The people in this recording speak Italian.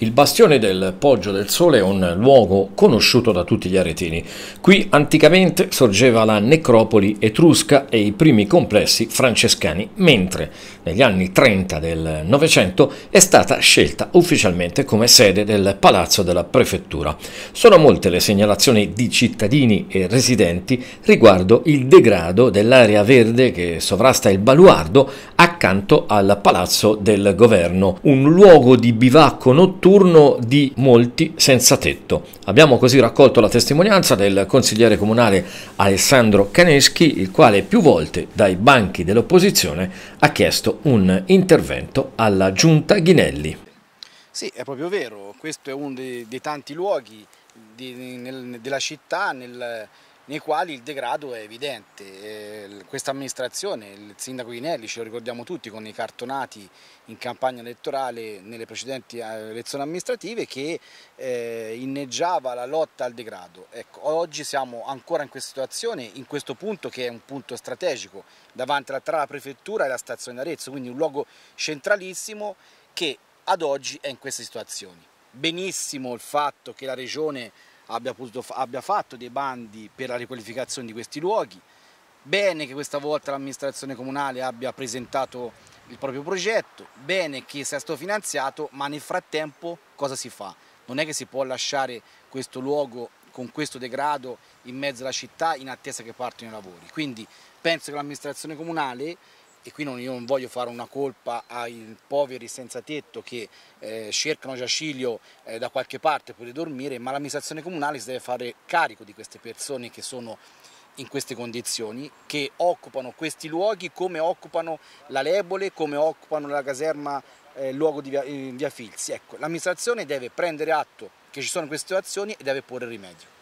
Il bastione del Poggio del Sole è un luogo conosciuto da tutti gli aretini. Qui anticamente sorgeva la necropoli etrusca e i primi complessi francescani, mentre negli anni 30 del Novecento è stata scelta ufficialmente come sede del Palazzo della Prefettura. Sono molte le segnalazioni di cittadini e residenti riguardo il degrado dell'area verde che sovrasta il baluardo accanto al Palazzo del Governo, un luogo di bivacco notturno turno di molti senza tetto. Abbiamo così raccolto la testimonianza del consigliere comunale Alessandro Caneschi, il quale più volte dai banchi dell'opposizione ha chiesto un intervento alla giunta Ghinelli. Sì, è proprio vero, questo è uno dei, dei tanti luoghi di, nel, della città nel, nei quali il degrado è evidente. Questa amministrazione, il sindaco Inelli, ce lo ricordiamo tutti con i cartonati in campagna elettorale nelle precedenti eh, elezioni amministrative che eh, inneggiava la lotta al degrado. Ecco, oggi siamo ancora in questa situazione, in questo punto che è un punto strategico davanti tra la prefettura e la stazione d'Arezzo, quindi un luogo centralissimo che ad oggi è in queste situazioni. Benissimo il fatto che la regione abbia, potuto, abbia fatto dei bandi per la riqualificazione di questi luoghi, bene che questa volta l'amministrazione comunale abbia presentato il proprio progetto, bene che sia stato finanziato, ma nel frattempo cosa si fa? Non è che si può lasciare questo luogo con questo degrado in mezzo alla città in attesa che partino i lavori. Quindi penso che l'amministrazione comunale e qui non, io non voglio fare una colpa ai poveri senza tetto che eh, cercano giaciglio eh, da qualche parte per dormire, ma l'amministrazione comunale si deve fare carico di queste persone che sono in queste condizioni, che occupano questi luoghi come occupano la Lebole, come occupano la caserma eh, luogo di via, via Filzi. Ecco, l'amministrazione deve prendere atto che ci sono queste situazioni e deve porre rimedio.